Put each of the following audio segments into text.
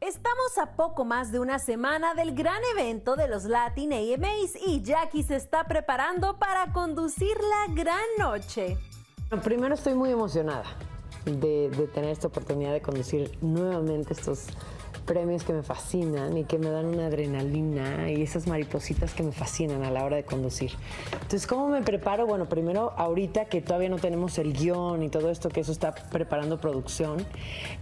Estamos a poco más de una semana del gran evento de los Latin AMAs y Jackie se está preparando para conducir la gran noche. Primero estoy muy emocionada de, tener esta oportunidad de conducir nuevamente estos premios que me fascinan y que me dan una adrenalina y esas maripositas que me fascinan a la hora de conducir. Entonces, ¿cómo me preparo? Bueno, primero ahorita que todavía no tenemos el guion y todo esto, que eso está preparando producción,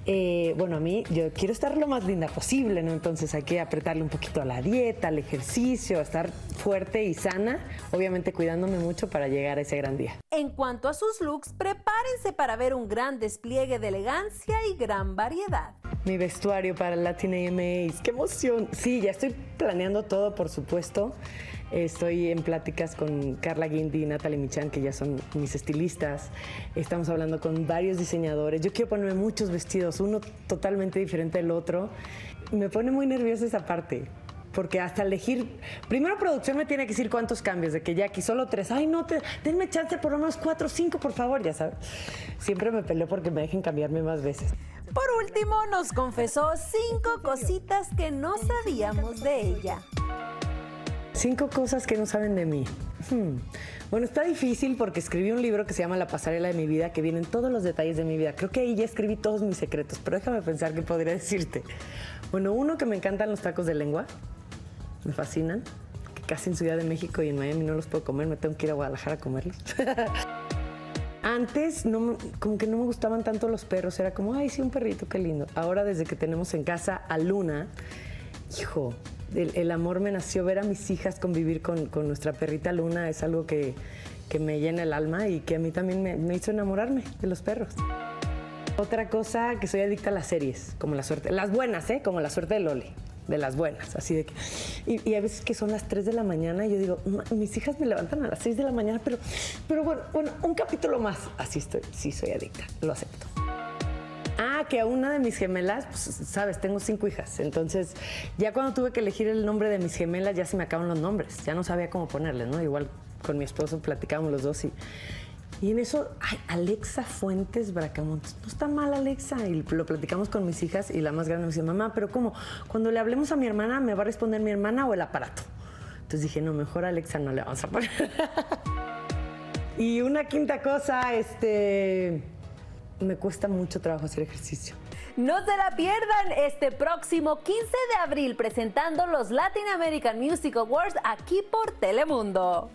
eh, bueno, a mí yo quiero estar lo más linda posible, ¿no? Entonces hay que apretarle un poquito a la dieta, al ejercicio, a estar fuerte y sana, obviamente cuidándome mucho para llegar a ese gran día. En cuanto a sus looks, prepárense para ver un gran despliegue de elegancia y gran variedad. Mi vestuario para Latin AMAs, qué emoción. Sí, ya estoy planeando todo, por supuesto. Estoy en pláticas con Carla Guindy y Natalie Michan, que ya son mis estilistas. Estamos hablando con varios diseñadores. Yo quiero ponerme muchos vestidos, uno totalmente diferente del otro. Me pone muy nerviosa esa parte porque hasta elegir, primero producción me tiene que decir cuántos cambios, de que ya aquí solo tres, ay no, te, denme chance por lo menos cuatro o cinco, por favor, ya sabes. Siempre me peleo porque me dejen cambiarme más veces. Por último, nos confesó cinco cositas que no sabíamos de ella. Cinco cosas que no saben de mí. Hmm. Bueno, está difícil porque escribí un libro que se llama La pasarela de mi vida, que vienen todos los detalles de mi vida. Creo que ahí ya escribí todos mis secretos, pero déjame pensar qué podría decirte. Bueno, uno que me encantan los tacos de lengua, me fascinan, que casi en Ciudad de México y en Miami no los puedo comer, me tengo que ir a Guadalajara a comerlos. Antes no, como que no me gustaban tanto los perros, era como, ay, sí, un perrito, qué lindo. Ahora desde que tenemos en casa a Luna, hijo, el, amor me nació, ver a mis hijas convivir con, nuestra perrita Luna es algo que, me llena el alma y que a mí también me, me, hizo enamorarme de los perros. Otra cosa, que soy adicta a las series, como la suerte, las buenas, ¿eh? Como la suerte de Loli de las buenas, así de que... Y, a veces que son las 3 de la mañana y yo digo, mis hijas me levantan a las 6 de la mañana, pero, pero bueno, bueno, un capítulo más. Así estoy, sí soy adicta, lo acepto. Ah, que a una de mis gemelas, pues, sabes, tengo cinco hijas. Entonces, ya cuando tuve que elegir el nombre de mis gemelas, ya se me acaban los nombres. Ya no sabía cómo ponerle, ¿no? Igual con mi esposo platicábamos los dos y y en eso, ay, Alexa Fuentes Bracamontes, no está mal Alexa. Y lo platicamos con mis hijas y la más grande me dice, mamá, pero ¿cómo? Cuando le hablemos a mi hermana, ¿me va a responder mi hermana o el aparato? Entonces dije, no, mejor Alexa no le vamos a poner. y una quinta cosa, este, me cuesta mucho trabajo hacer ejercicio. No se la pierdan este próximo 15 de abril presentando los Latin American Music Awards aquí por Telemundo.